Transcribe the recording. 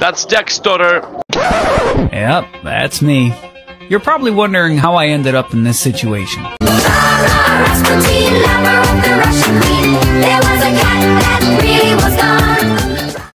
That's Dexter. Yep, that's me. You're probably wondering how I ended up in this situation.